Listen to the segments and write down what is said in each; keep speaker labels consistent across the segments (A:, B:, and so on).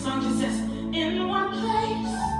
A: song just says, in one place.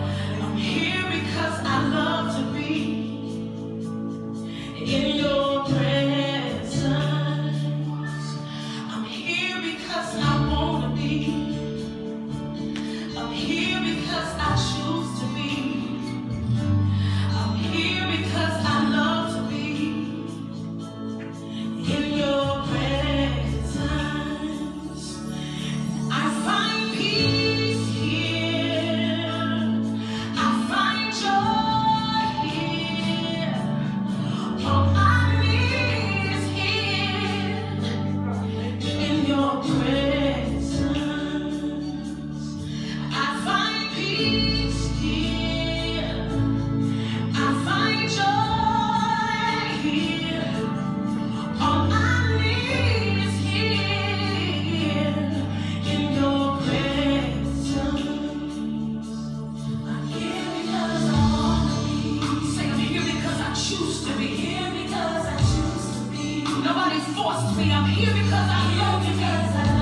A: Yeah. choose to be here because I choose to be. Nobody forced me. I'm here because I love you. Because I love.